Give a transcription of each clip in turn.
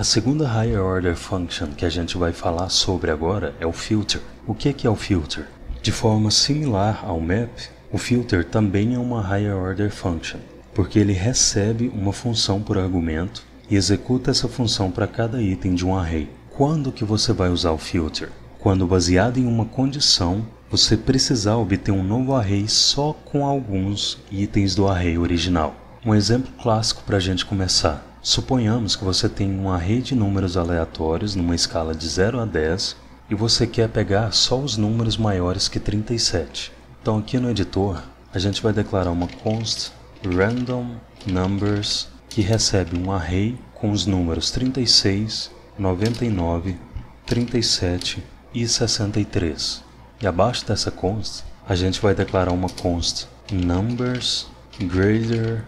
A segunda higher order function que a gente vai falar sobre agora é o filter. O que é o filter? De forma similar ao map, o filter também é uma higher order function, porque ele recebe uma função por argumento e executa essa função para cada item de um array. Quando que você vai usar o filter? Quando baseado em uma condição, você precisar obter um novo array só com alguns itens do array original. Um exemplo clássico para a gente começar. Suponhamos que você tem um array de números aleatórios numa escala de 0 a 10 e você quer pegar só os números maiores que 37. Então aqui no editor, a gente vai declarar uma const random numbers que recebe um array com os números 36, 99, 37 e 63. E abaixo dessa const, a gente vai declarar uma const numbers greater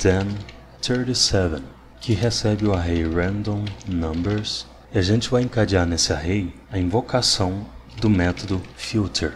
than 37, que recebe o array random numbers, e a gente vai encadear nesse array a invocação do método filter.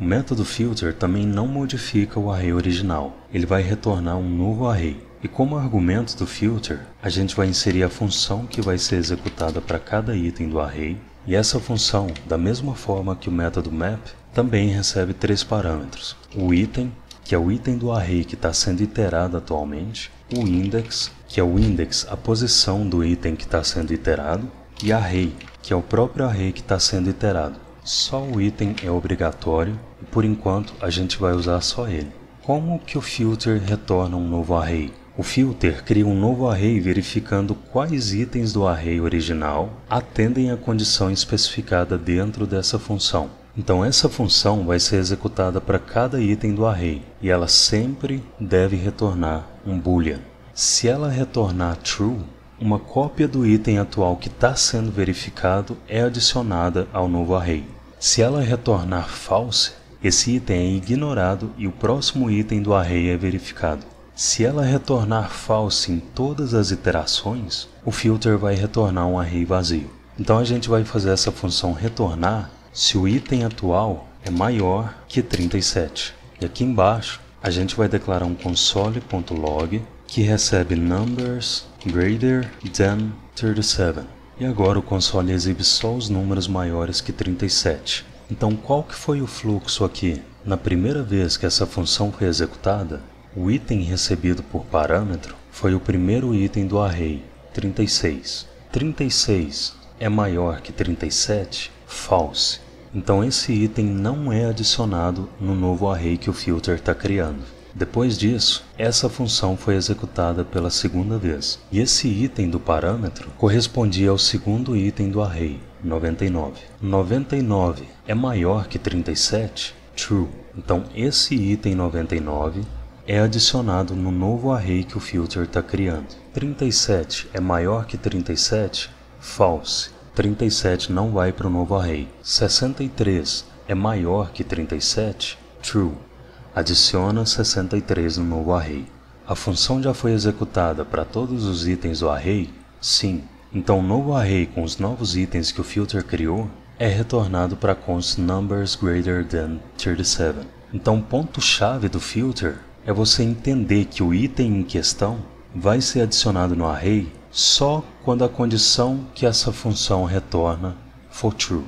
O método filter também não modifica o array original, ele vai retornar um novo array. E como argumento do filter, a gente vai inserir a função que vai ser executada para cada item do array, e essa função, da mesma forma que o método map, também recebe três parâmetros: o item, que é o item do array que está sendo iterado atualmente, o index, que é o index, a posição do item que está sendo iterado, e array, que é o próprio array que está sendo iterado. Só o item é obrigatório e por enquanto a gente vai usar só ele. Como que o filter retorna um novo array? O filter cria um novo array verificando quais itens do array original atendem à condição especificada dentro dessa função. Então essa função vai ser executada para cada item do array e ela sempre deve retornar um boolean. Se ela retornar true, uma cópia do item atual que está sendo verificado é adicionada ao novo array. Se ela retornar false, esse item é ignorado e o próximo item do array é verificado. Se ela retornar false em todas as iterações, o filter vai retornar um array vazio. Então a gente vai fazer essa função retornar se o item atual é maior que 37. E aqui embaixo a gente vai declarar um console.log que recebe numbers greater than 37. E agora o console exibe só os números maiores que 37. Então qual que foi o fluxo aqui? Na primeira vez que essa função foi executada, o item recebido por parâmetro foi o primeiro item do array, 36. 36 é maior que 37? False. Então esse item não é adicionado no novo array que o filter está criando. Depois disso, essa função foi executada pela segunda vez, e esse item do parâmetro correspondia ao segundo item do array, 99. 99 é maior que 37? True. Então esse item 99 é adicionado no novo array que o filter está criando. 37 é maior que 37? False. 37 não vai para o novo array. 63 é maior que 37? True. Adiciona 63 no novo array. A função já foi executada para todos os itens do array? Sim. Então o novo array com os novos itens que o filter criou é retornado para const numbers greater than 37. Então o ponto-chave do filter é você entender que o item em questão vai ser adicionado no array só quando a condição que essa função retorna for true.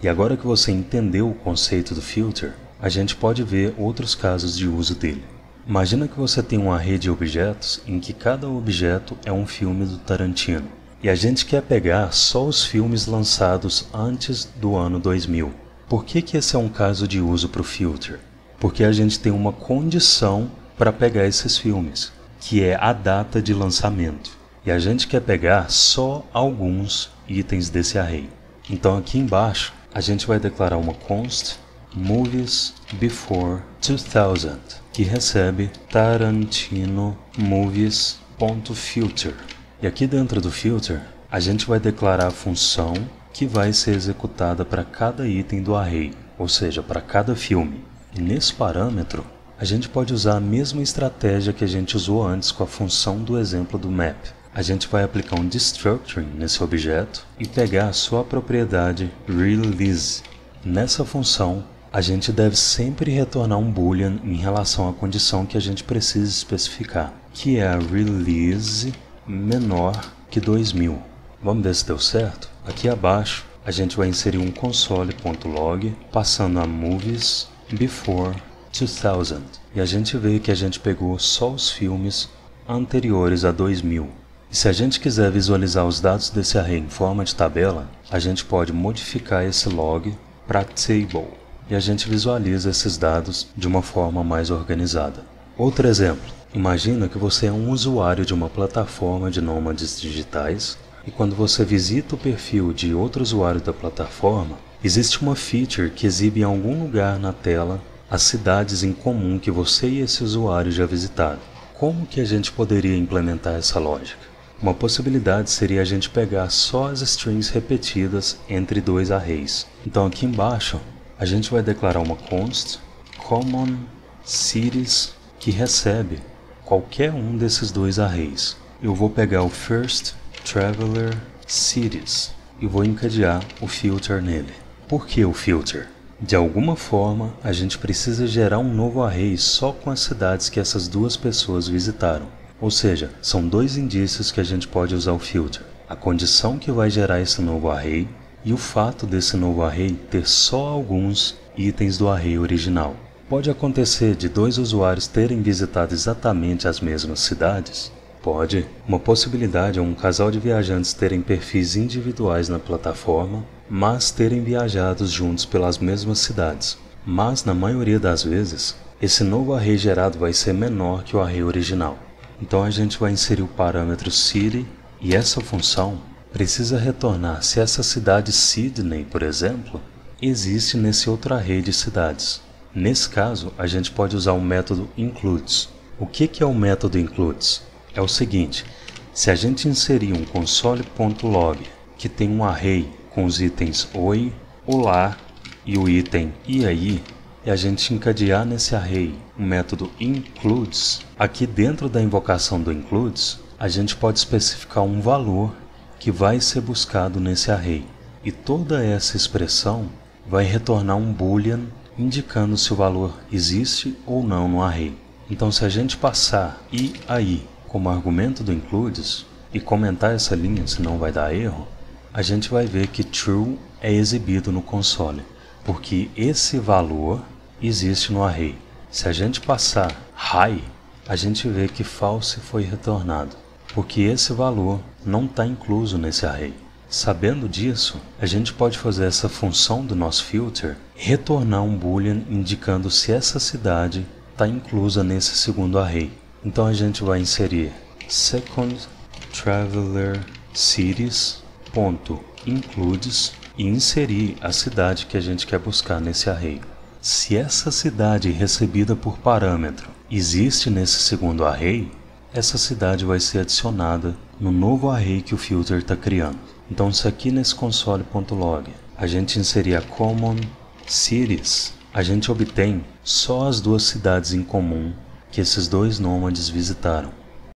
E agora que você entendeu o conceito do filter, a gente pode ver outros casos de uso dele. Imagina que você tem uma rede de objetos em que cada objeto é um filme do Tarantino. E a gente quer pegar só os filmes lançados antes do ano 2000. Por que, que esse é um caso de uso para o filter? porque a gente tem uma condição para pegar esses filmes, que é a data de lançamento. E a gente quer pegar só alguns itens desse array. Então aqui embaixo a gente vai declarar uma const movies before 2000 que recebe Tarantino movies.filter. E aqui dentro do filter a gente vai declarar a função que vai ser executada para cada item do array, ou seja, para cada filme. E nesse parâmetro, a gente pode usar a mesma estratégia que a gente usou antes com a função do exemplo do map. A gente vai aplicar um destructuring nesse objeto e pegar a sua propriedade release. Nessa função, a gente deve sempre retornar um boolean em relação à condição que a gente precisa especificar, que é a release menor que 2000. Vamos ver se deu certo? Aqui abaixo a gente vai inserir um console.log passando a movies before 2000 e a gente vê que a gente pegou só os filmes anteriores a 2000. E se a gente quiser visualizar os dados desse array em forma de tabela, a gente pode modificar esse log para table e a gente visualiza esses dados de uma forma mais organizada. Outro exemplo, imagina que você é um usuário de uma plataforma de nômades digitais e quando você visita o perfil de outro usuário da plataforma, existe uma feature que exibe em algum lugar na tela as cidades em comum que você e esse usuário já visitaram. Como que a gente poderia implementar essa lógica? Uma possibilidade seria a gente pegar só as strings repetidas entre dois arrays. Então aqui embaixo a gente vai declarar uma const common cities que recebe qualquer um desses dois arrays. Eu vou pegar o first traveler cities e vou encadear o filter nele. Por que o filter? De alguma forma, a gente precisa gerar um novo array só com as cidades que essas duas pessoas visitaram. Ou seja, são dois indícios que a gente pode usar o filter. A condição que vai gerar esse novo array e o fato desse novo array ter só alguns itens do array original. Pode acontecer de dois usuários terem visitado exatamente as mesmas cidades? Pode. Uma possibilidade é um casal de viajantes terem perfis individuais na plataforma mas terem viajado juntos pelas mesmas cidades. Mas na maioria das vezes, esse novo array gerado vai ser menor que o array original. Então a gente vai inserir o parâmetro city e essa função precisa retornar se essa cidade Sydney, por exemplo, existe nesse outro array de cidades. Nesse caso, a gente pode usar o método includes. O que, que é o método includes? É o seguinte, se a gente inserir um console.log que tem um array com os itens oi, olá e o item e aí, e a gente encadear nesse array o método includes, aqui dentro da invocação do includes, a gente pode especificar um valor que vai ser buscado nesse array. E toda essa expressão vai retornar um boolean indicando se o valor existe ou não no array. Então se a gente passar e aí como argumento do includes e comentar essa linha, se não vai dar erro, a gente vai ver que true é exibido no console, porque esse valor existe no array. Se a gente passar high, a gente vê que false foi retornado, porque esse valor não está incluso nesse array. Sabendo disso, a gente pode fazer essa função do nosso filter retornar um boolean indicando se essa cidade está inclusa nesse segundo array. Então a gente vai inserir second traveler cities ponto includes e inserir a cidade que a gente quer buscar nesse array. Se essa cidade recebida por parâmetro existe nesse segundo array, essa cidade vai ser adicionada no novo array que o filter está criando. Então, se aqui nesse console.log a gente inserir a common cities, a gente obtém só as duas cidades em comum que esses dois nômades visitaram.